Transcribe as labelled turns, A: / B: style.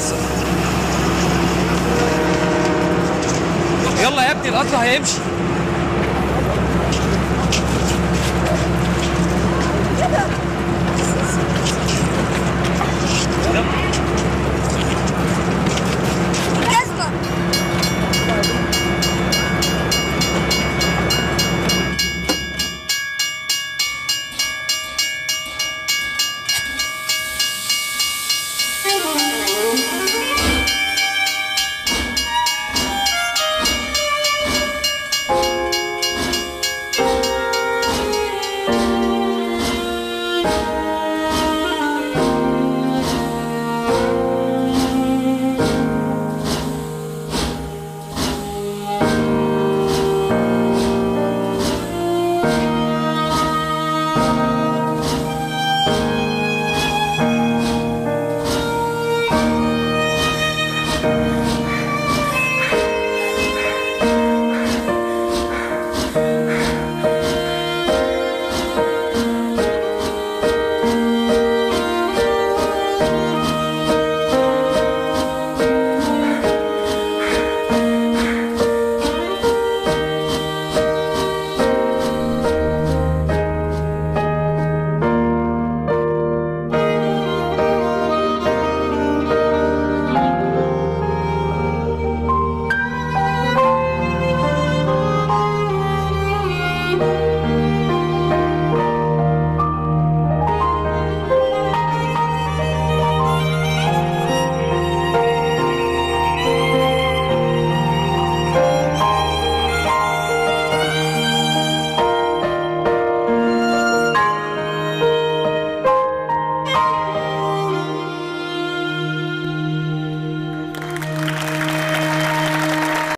A: القصر يلا يا ابني القطر هيمشي